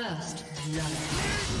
First blood.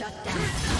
Shut down.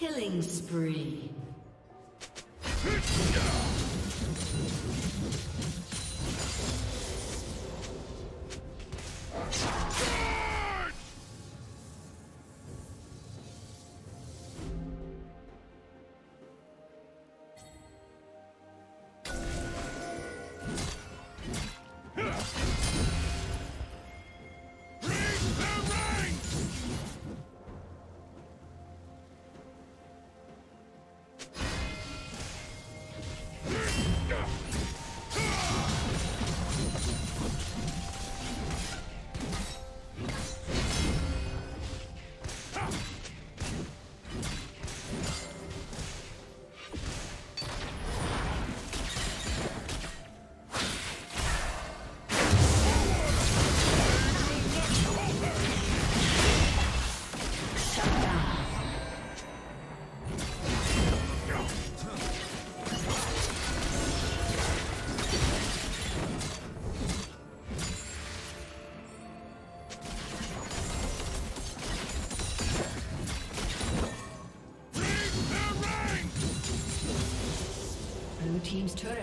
Killing spree.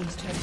Team's turret.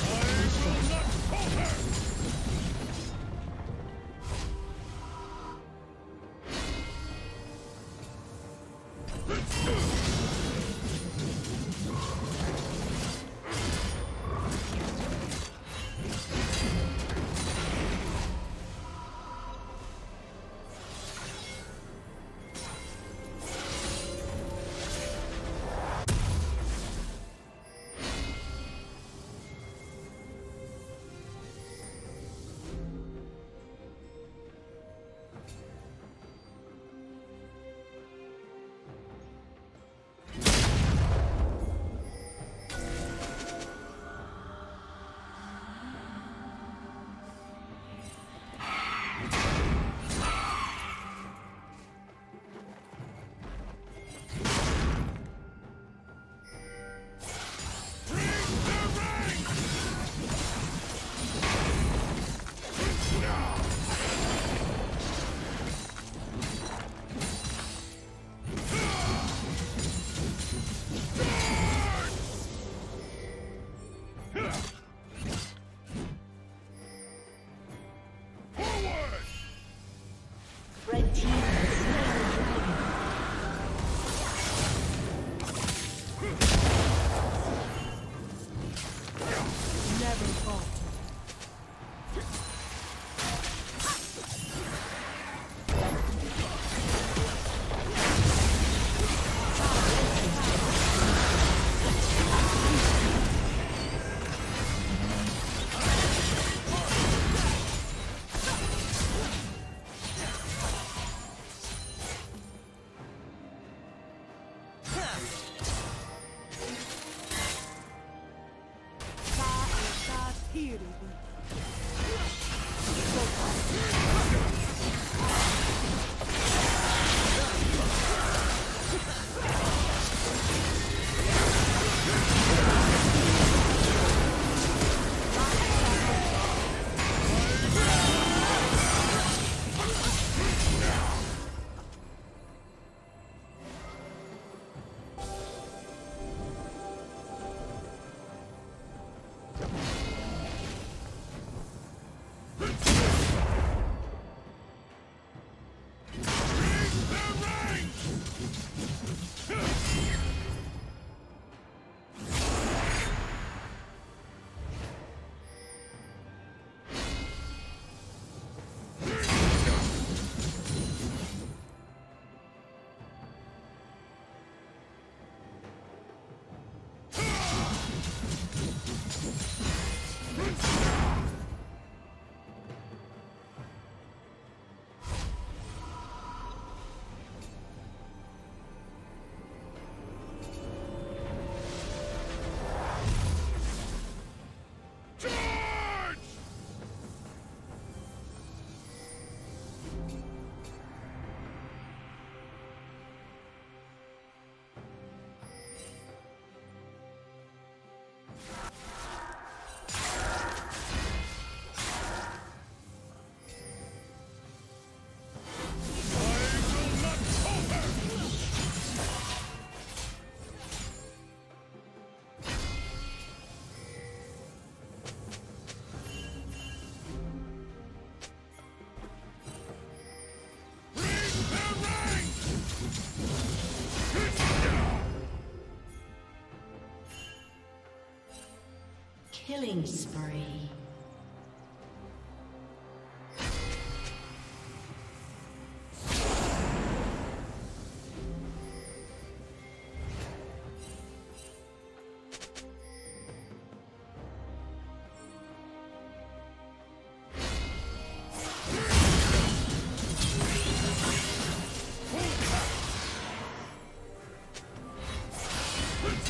Killing spree.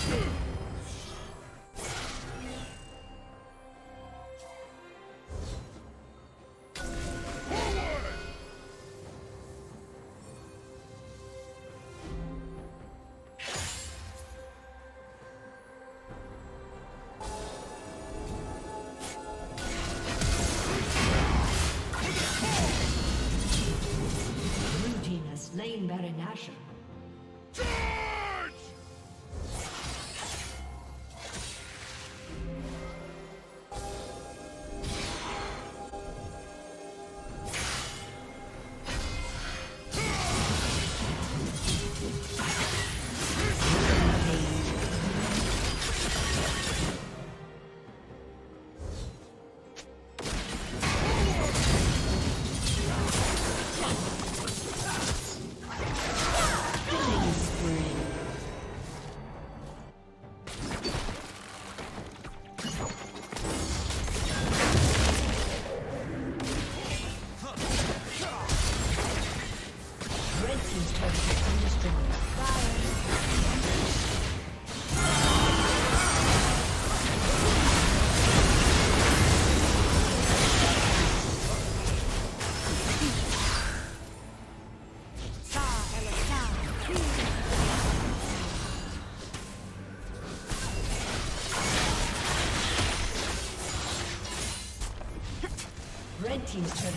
slain Baron Nashor. Team's turret